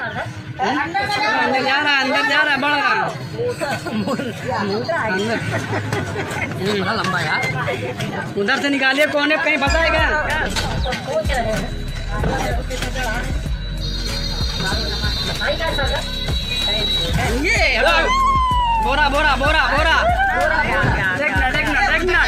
अंदर अंदर जा रहा रहा अंदर बड़ा लंबा यार उधर से निकालिए कौन है कहीं बताएगा ये हेलो। बोरा बोरा बोरा बोरा। देखना देखना देखना